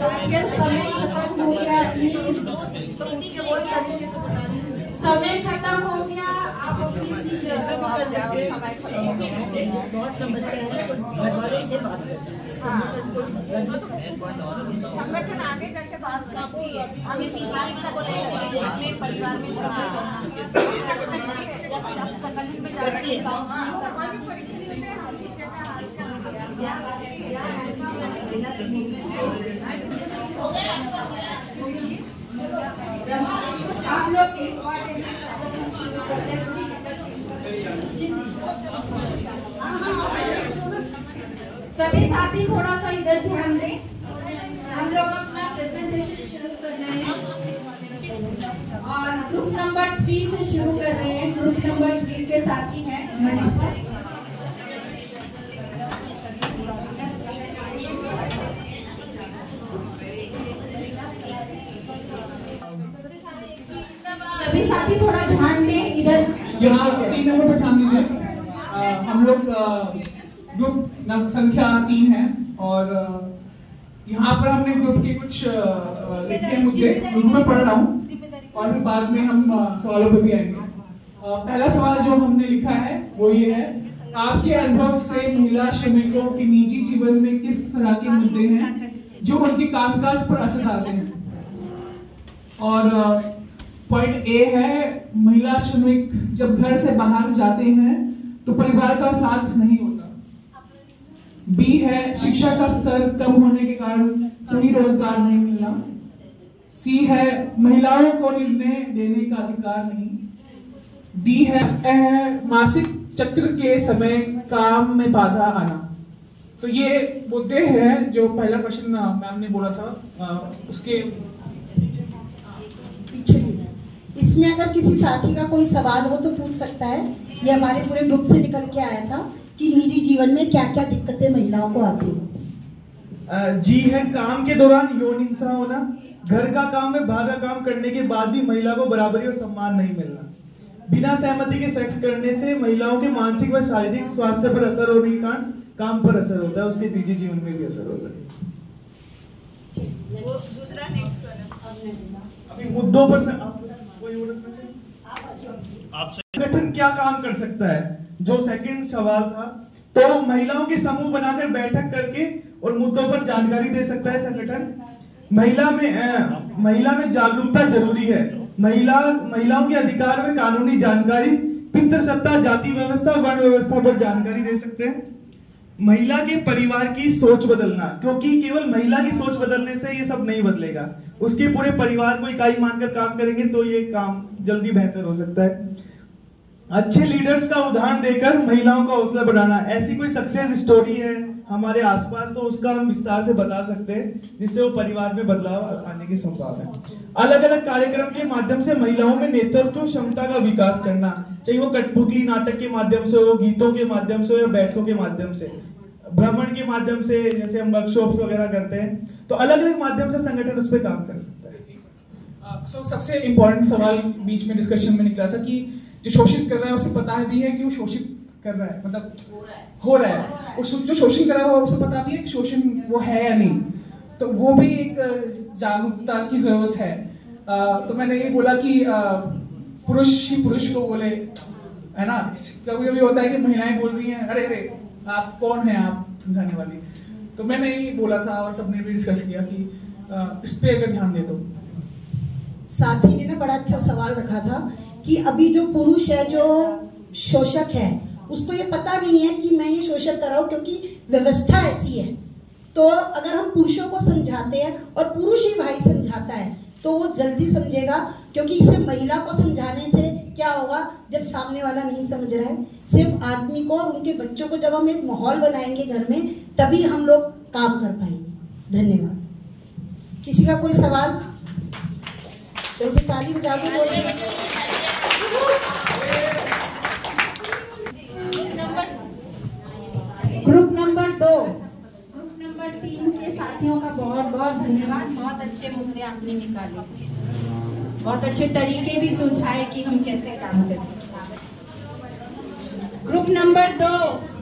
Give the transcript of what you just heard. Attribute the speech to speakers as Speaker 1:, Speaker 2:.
Speaker 1: समय खत्म हो गया तो उसके वो तरीके तो बता दीजिए। समय खत्म हो गया आप हो।
Speaker 2: बहुत समस्या है तो
Speaker 1: संगठन आगे जाके बात करती है हम को अपने परिवार में है। संगठन में काम परिस्थिति में हर एक जगह हाल का या- या ऐसा आप लोग एक सभी साथी थोड़ा सा इधर ध्यान दें। हम लोग अपना प्रेजेंटेशन शुरू कर रहे हैं। और ग्रुप नंबर थ्री से शुरू कर रहे हैं। ग्रुप नंबर थ्री के साथी हैं। सभी साथी थोड़ा ध्यान दें इधर
Speaker 3: यहाँ तीन नंबर पर ध्यान दीजिए हम लोग ग्रुप नंबर संख्या तीन है और यहाँ पर हमने ग्रुप के कुछ लिखे मुद्दे उनको मैं पढ़ रहा हूँ और फिर बाद में हम सवालों पर भी आएँगे। पहला सवाल जो हमने लिखा है वो ये है आपके अनुभव से महिला श्रमिकों के निजी जीवन में किस तरह के मुद्दे हैं जो उनके कामकाज पर असर डालते हैं? और पॉइंट ए है महिला श्रमिक जब घर से बाहर जाते हैं तो परिवार का साथ नहीं होता। बी है शिक्षा का स्तर कम होने के कारण सही रोज़गार नहीं मिलना सी है महिलाओं को निर्णय देने का अधिकार नहीं। डी है मासिक चक्र के समय काम में बाधा आना। तो ये मुद्दे हैं जो पहला क्वेश्चन मैम ने बोला था अ, उसके
Speaker 4: पीछे। इसमें अगर किसी साथी का कोई सवाल हो तो पूछ सकता है। ये हमारे पूरे ग्रुप से निकल के आया था कि निजी जीवन में क्या क्या दिक्कतें महिलाओं को आती हैं।
Speaker 5: जी है काम के दौरान यौन हिंसा होना घर का काम में बाधा काम करने के बाद भी महिला को बराबरी और सम्मान नहीं मिलना। बिना सहमति के सेक्स करने से महिलाओं के मानसिक व शारीरिक स्वास्थ्य पर असर होने के कारण काम पर असर होता है उसके निजी जीवन में भी असर होता है। दूसरा अभी मुद्दों पर कोई और रखना चाहिए? संगठन क्या काम कर सकता है? जो सेकंड सवाल था। तो महिलाओं के समूह बनाकर बैठक करके और मुद्दों पर जानकारी दे सकता है संगठन? महिला में अ, महिला में जागरूकता ज़रूरी है। महिला महिलाओं के अधिकार में कानूनी जानकारी पितृसत्ता जाति व्यवस्था वर्ण व्यवस्था पर जानकारी दे सकते हैं। महिला के परिवार की सोच बदलना, क्योंकि केवल महिला की सोच बदलने से ये सब नहीं बदलेगा। उसके पूरे परिवार को इकाई मानकर काम करेंगे तो ये काम जल्दी बेहतर हो सकता है। अच्छे लीडर्स का उदाहरण देकर महिलाओं का हौसला बढ़ाना, ऐसी कोई सक्सेस स्टोरी है? हमारे आसपास तो उसका हम विस्तार से बता सकते हैं, जिससे वो परिवार में बदलाव आने की संभावना है। अलग अलग कार्यक्रम के माध्यम से महिलाओं में नेतृत्व क्षमता का विकास करना, चाहे वो कठपुतली नाटक के माध्यम से हो, गीतों के माध्यम से हो, या बैठकों के माध्यम से, भ्रमण के माध्यम से, जैसे हम वर्कशॉप वगैरह करते हैं तो अलग अलग माध्यम से संगठन उस पर काम कर सकता है।
Speaker 3: सो सबसे इम्पोर्टेंट सवाल बीच में डिस्कशन में निकला था कि जो शोषित कर रहा है, उसे पता भी है कि वो शोषित कर रहा है मतलब हो रहा है। उस जो शोषण करा रहा है वो पता भी है कि शोषण वो है या नहीं। तो वो भी एक जागरूकता की ज़रूरत है। अ, तो मैंने ये बोला कि पुरुष ही पुरुष को बोले है ना? कभी कभी होता है कि महिलाएँ बोल रही हैं अरे अरे आप कौन हैं? आप समझाने वाली। तो मैंने यही बोला था और सबने भी डिस्कस किया कि अ, इस पे अगर ध्यान दे तो।
Speaker 4: साथी ने ना बड़ा अच्छा सवाल रखा था कि अभी जो पुरुष है जो शोषक है उसको ये पता नहीं है कि मैं ये शोषण कर रहा हूँ क्योंकि व्यवस्था ऐसी है। तो अगर हम पुरुषों को समझाते हैं और पुरुष ही भाई समझाता है तो वो जल्दी समझेगा, क्योंकि इसे महिला को समझाने से क्या होगा, जब सामने वाला नहीं समझ रहा है। सिर्फ़ आदमी को और उनके बच्चों को जब हम एक माहौल बनाएँगे घर में, तभी हम लोग काम कर पाएँगे। धन्यवाद। किसी का कोई सवाल? चलो ताली बजा दो
Speaker 1: साथियों का बहुत बहुत धन्यवाद। बहुत अच्छे मुद्दे आपने निकाले। बहुत अच्छे तरीके भी सुझाए कि हम कैसे काम कर सकते हैं। ग्रुप नंबर दो।